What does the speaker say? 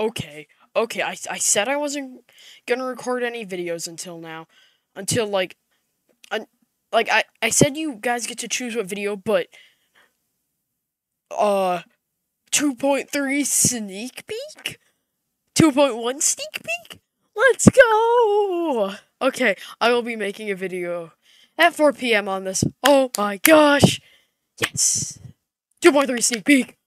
Okay, okay. I I said I wasn't gonna record any videos until now, until like, un, like I I said you guys get to choose what video, but uh, two point three sneak peek, two point one sneak peek. Let's go. Okay, I will be making a video at 4 p.m. on this. Oh my gosh. Yes. 2.3 sneak peek.